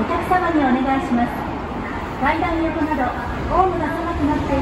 お客様にお願いします。階段横などホームが狭くなって